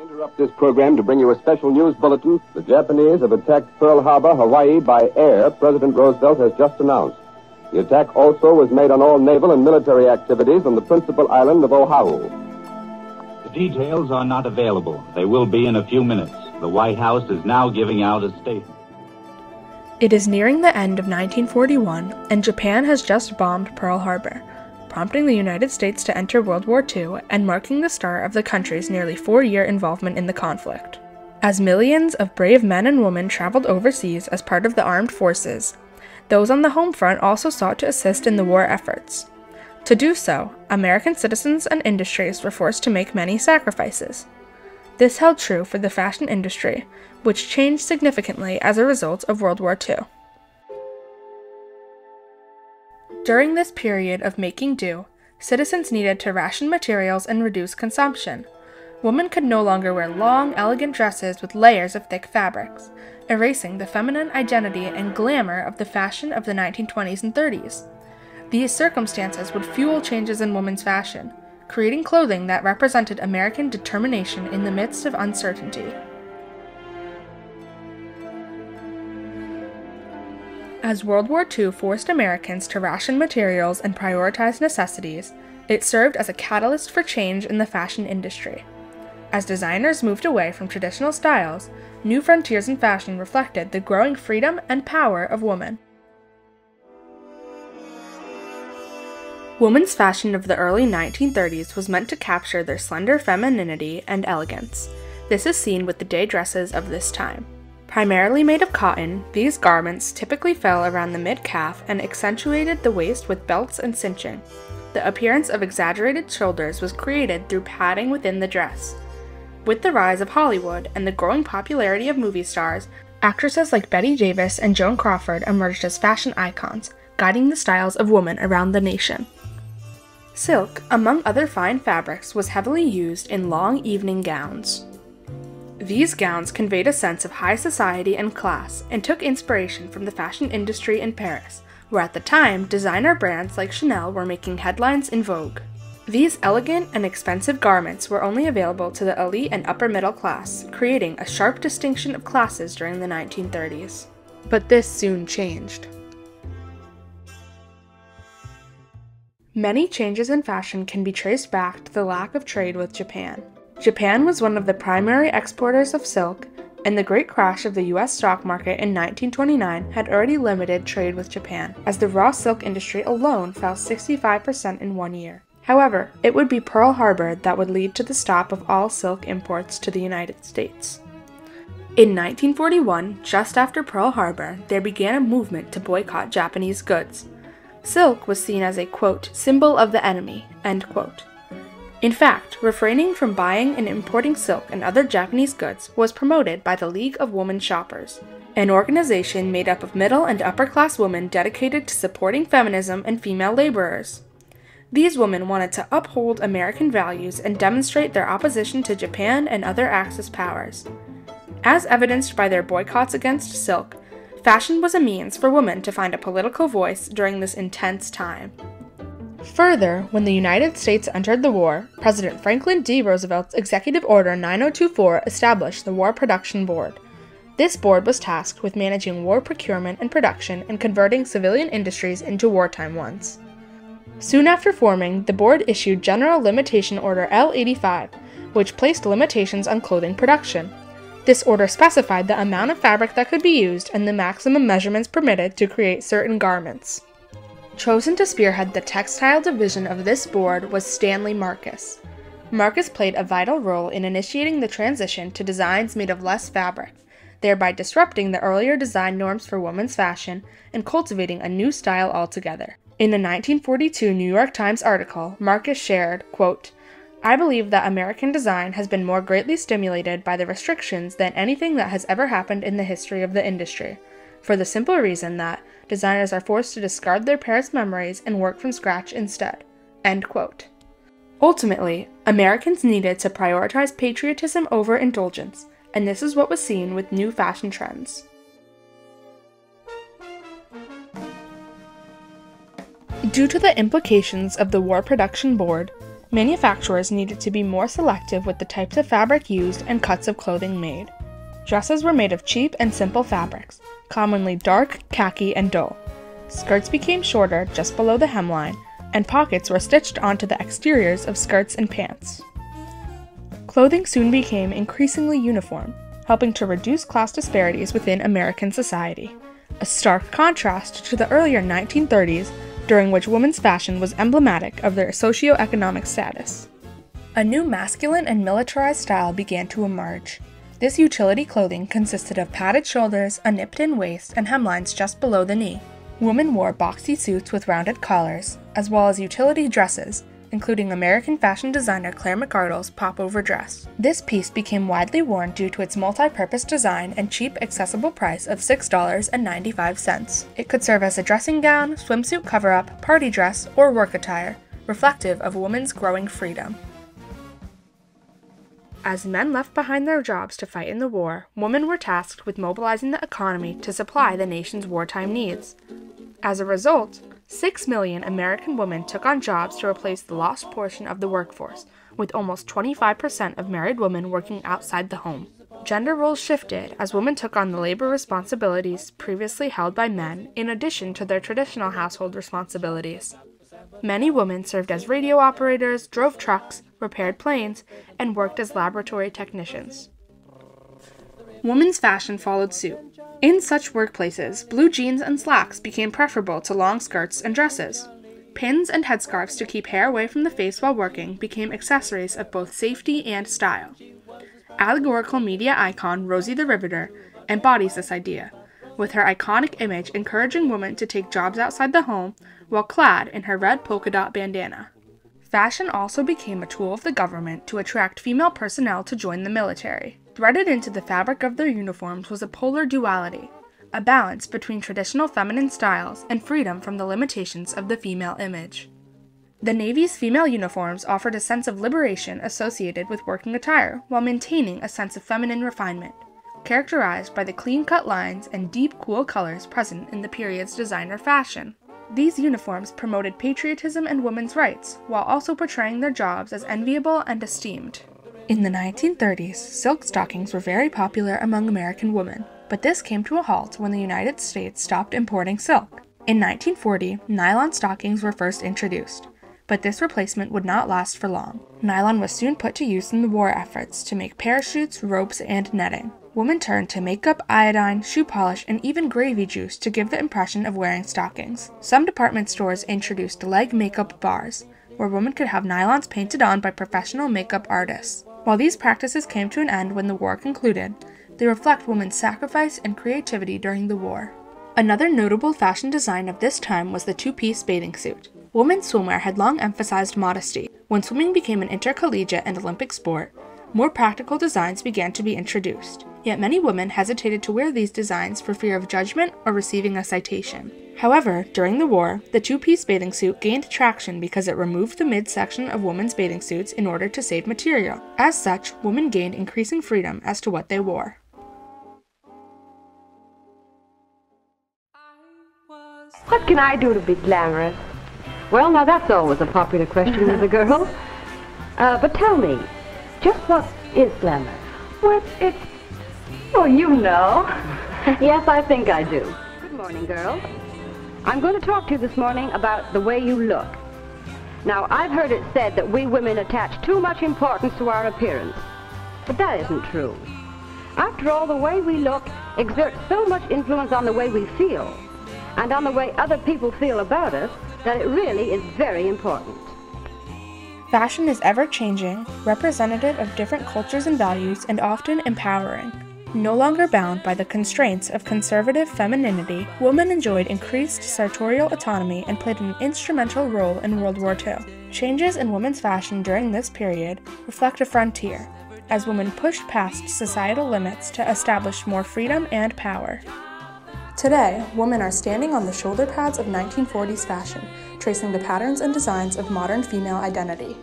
interrupt this program to bring you a special news bulletin. The Japanese have attacked Pearl Harbor, Hawaii by air, President Roosevelt has just announced. The attack also was made on all naval and military activities on the principal island of Oahu. The details are not available. They will be in a few minutes. The White House is now giving out a statement. It is nearing the end of 1941, and Japan has just bombed Pearl Harbor, prompting the United States to enter World War II and marking the start of the country's nearly four year involvement in the conflict. As millions of brave men and women traveled overseas as part of the armed forces, those on the home front also sought to assist in the war efforts. To do so, American citizens and industries were forced to make many sacrifices. This held true for the fashion industry, which changed significantly as a result of World War II. During this period of making do, citizens needed to ration materials and reduce consumption. Women could no longer wear long, elegant dresses with layers of thick fabrics, erasing the feminine identity and glamour of the fashion of the 1920s and 30s. These circumstances would fuel changes in women's fashion, creating clothing that represented American determination in the midst of uncertainty. As World War II forced Americans to ration materials and prioritize necessities, it served as a catalyst for change in the fashion industry. As designers moved away from traditional styles, new frontiers in fashion reflected the growing freedom and power of women. Women's fashion of the early 1930s was meant to capture their slender femininity and elegance. This is seen with the day dresses of this time. Primarily made of cotton, these garments typically fell around the mid calf and accentuated the waist with belts and cinching. The appearance of exaggerated shoulders was created through padding within the dress. With the rise of Hollywood and the growing popularity of movie stars, actresses like Bette Davis and Joan Crawford emerged as fashion icons, guiding the styles of women around the nation. Silk, among other fine fabrics, was heavily used in long evening gowns. These gowns conveyed a sense of high society and class and took inspiration from the fashion industry in Paris, where at the time designer brands like Chanel were making headlines in Vogue. These elegant and expensive garments were only available to the elite and upper middle class, creating a sharp distinction of classes during the 1930s. But this soon changed. Many changes in fashion can be traced back to the lack of trade with Japan. Japan was one of the primary exporters of silk, and the great crash of the US stock market in 1929 had already limited trade with Japan, as the raw silk industry alone fell 65% in one year. However, it would be Pearl Harbor that would lead to the stop of all silk imports to the United States. In 1941, just after Pearl Harbor, there began a movement to boycott Japanese goods. Silk was seen as a quote, symbol of the enemy, end quote. In fact, refraining from buying and importing silk and other Japanese goods was promoted by the League of Women Shoppers, an organization made up of middle and upper class women dedicated to supporting feminism and female laborers. These women wanted to uphold American values and demonstrate their opposition to Japan and other Axis powers. As evidenced by their boycotts against silk, Fashion was a means for women to find a political voice during this intense time. Further, when the United States entered the war, President Franklin D. Roosevelt's Executive Order 9024 established the War Production Board. This board was tasked with managing war procurement and production and converting civilian industries into wartime ones. Soon after forming, the board issued General Limitation Order L 85, which placed limitations on clothing production. This order specified the amount of fabric that could be used and the maximum measurements permitted to create certain garments. Chosen to spearhead the textile division of this board was Stanley Marcus. Marcus played a vital role in initiating the transition to designs made of less fabric, thereby disrupting the earlier design norms for women's fashion and cultivating a new style altogether. In a 1942 New York Times article, Marcus shared, quote, I believe that American design has been more greatly stimulated by the restrictions than anything that has ever happened in the history of the industry, for the simple reason that designers are forced to discard their past memories and work from scratch instead. Ultimately, Americans needed to prioritize patriotism over indulgence, and this is what was seen with new fashion trends. Due to the implications of the War Production Board, Manufacturers needed to be more selective with the types of fabric used and cuts of clothing made. Dresses were made of cheap and simple fabrics, commonly dark, khaki, and dull. Skirts became shorter just below the hemline, and pockets were stitched onto the exteriors of skirts and pants. Clothing soon became increasingly uniform, helping to reduce class disparities within American society, a stark contrast to the earlier 1930s, during which women's fashion was emblematic of their socioeconomic status. A new masculine and militarized style began to emerge. This utility clothing consisted of padded shoulders, a nipped in waist, and hemlines just below the knee. Women wore boxy suits with rounded collars, as well as utility dresses, including American fashion designer Claire McCardell's popover dress. This piece became widely worn due to its multi-purpose design and cheap, accessible price of $6.95. It could serve as a dressing gown, swimsuit cover-up, party dress, or work attire, reflective of women's growing freedom. As men left behind their jobs to fight in the war, women were tasked with mobilizing the economy to supply the nation's wartime needs. As a result, 6 million American women took on jobs to replace the lost portion of the workforce, with almost 25% of married women working outside the home. Gender roles shifted as women took on the labor responsibilities previously held by men, in addition to their traditional household responsibilities. Many women served as radio operators, drove trucks, repaired planes, and worked as laboratory technicians. Women's fashion followed suit. In such workplaces, blue jeans and slacks became preferable to long skirts and dresses. Pins and headscarves to keep hair away from the face while working became accessories of both safety and style. Allegorical media icon Rosie the Riveter embodies this idea, with her iconic image encouraging women to take jobs outside the home while clad in her red polka dot bandana. Fashion also became a tool of the government to attract female personnel to join the military. Threaded into the fabric of their uniforms was a polar duality, a balance between traditional feminine styles and freedom from the limitations of the female image. The Navy's female uniforms offered a sense of liberation associated with working attire while maintaining a sense of feminine refinement, characterized by the clean cut lines and deep, cool colors present in the period's designer fashion. These uniforms promoted patriotism and women's rights, while also portraying their jobs as enviable and esteemed. In the 1930s, silk stockings were very popular among American women, but this came to a halt when the United States stopped importing silk. In 1940, nylon stockings were first introduced, but this replacement would not last for long. Nylon was soon put to use in the war efforts to make parachutes, ropes, and netting. Women turned to makeup, iodine, shoe polish, and even gravy juice to give the impression of wearing stockings. Some department stores introduced leg makeup bars, where women could have nylons painted on by professional makeup artists. While these practices came to an end when the war concluded, they reflect women's sacrifice and creativity during the war. Another notable fashion design of this time was the two piece bathing suit. Women's swimwear had long emphasized modesty. When swimming became an intercollegiate and Olympic sport, more practical designs began to be introduced. Yet many women hesitated to wear these designs for fear of judgment or receiving a citation. However, during the war, the two piece bathing suit gained traction because it removed the midsection of women's bathing suits in order to save material. As such, women gained increasing freedom as to what they wore. What can I do to be glamorous? Well, now that's always a popular question with the girls. Uh, but tell me, just what is glamour? Well, it's... Oh, you know. yes, I think I do. Good morning, girls. I'm going to talk to you this morning about the way you look. Now, I've heard it said that we women attach too much importance to our appearance. But that isn't true. After all, the way we look exerts so much influence on the way we feel and on the way other people feel about us that it really is very important. Fashion is ever changing, representative of different cultures and values, and often empowering. No longer bound by the constraints of conservative femininity, women enjoyed increased sartorial autonomy and played an instrumental role in World War II. Changes in women's fashion during this period reflect a frontier, as women pushed past societal limits to establish more freedom and power. Today, women are standing on the shoulder pads of 1940s fashion, tracing the patterns and designs of modern female identity.